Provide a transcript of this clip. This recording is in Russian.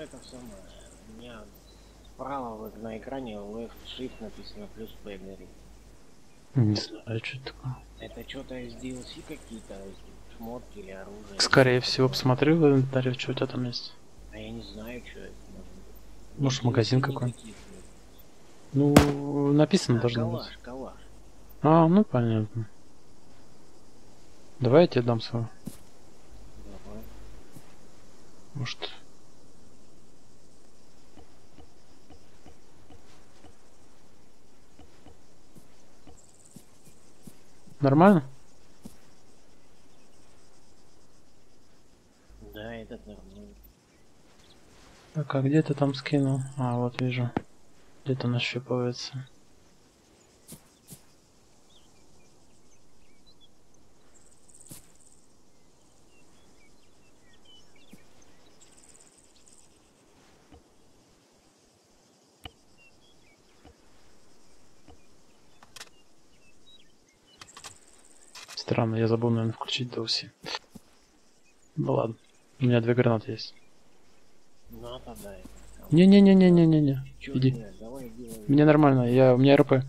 это самое. У меня справа вот на экране left shift написано плюс P горит. Не знаю, что это такое. Это что-то из DLC какие-то, шмотки или оружие? Скорее всего, посмотри в инвентаре, что у тебя там есть. А я не знаю, что это может быть. Может, магазин какой? Ну, написано А, должно быть. калаш, калаш. А, ну понятно. Давай я тебе дам свой. Давай. Может. Нормально? Да, этот нормально. Так, а где ты там скинул? А, вот вижу. Где-то нащупывается. Странно, я забыл, наверное, включить доуси. Ну ладно. У меня две гранаты есть. Ну. Не-не-не-не-не-не-не. Иди. давай. Мне нормально, я, у меня РП.